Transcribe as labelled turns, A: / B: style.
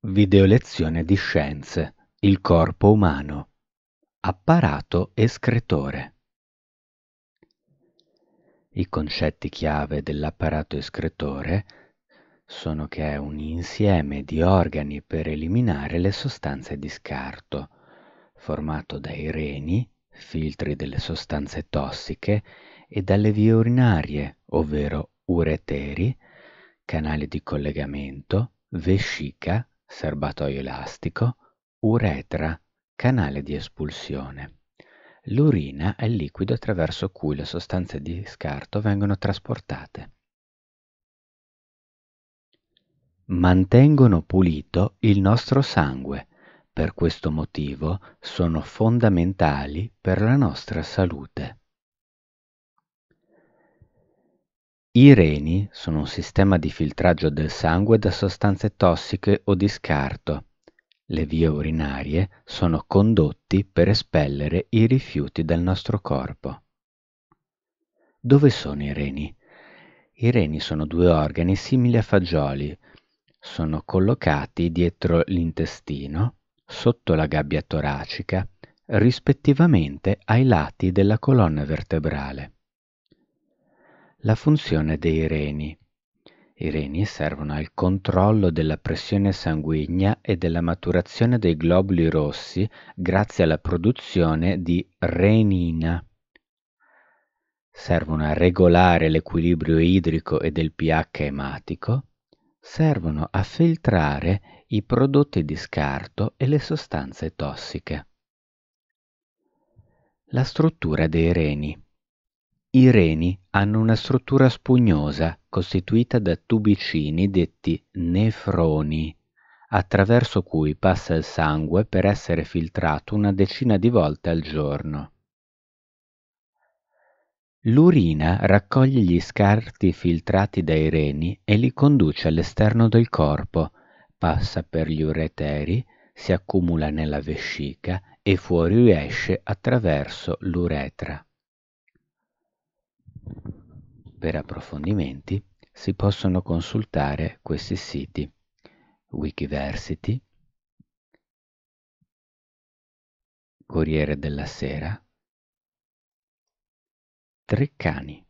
A: Videolezione di scienze. Il corpo umano. Apparato escretore. I concetti chiave dell'apparato escretore sono che è un insieme di organi per eliminare le sostanze di scarto, formato dai reni, filtri delle sostanze tossiche e dalle vie urinarie, ovvero ureteri, canali di collegamento, vescica, serbatoio elastico, uretra, canale di espulsione. L'urina è il liquido attraverso cui le sostanze di scarto vengono trasportate. Mantengono pulito il nostro sangue, per questo motivo sono fondamentali per la nostra salute. I reni sono un sistema di filtraggio del sangue da sostanze tossiche o di scarto. Le vie urinarie sono condotti per espellere i rifiuti del nostro corpo. Dove sono i reni? I reni sono due organi simili a fagioli. Sono collocati dietro l'intestino, sotto la gabbia toracica, rispettivamente ai lati della colonna vertebrale. La funzione dei reni. I reni servono al controllo della pressione sanguigna e della maturazione dei globuli rossi grazie alla produzione di renina. Servono a regolare l'equilibrio idrico e del pH ematico. Servono a filtrare i prodotti di scarto e le sostanze tossiche. La struttura dei reni. I reni hanno una struttura spugnosa costituita da tubicini detti nefroni, attraverso cui passa il sangue per essere filtrato una decina di volte al giorno. L'urina raccoglie gli scarti filtrati dai reni e li conduce all'esterno del corpo, passa per gli ureteri, si accumula nella vescica e fuoriesce attraverso l'uretra. Per approfondimenti si possono consultare questi siti Wikiversity, Corriere della Sera, Treccani.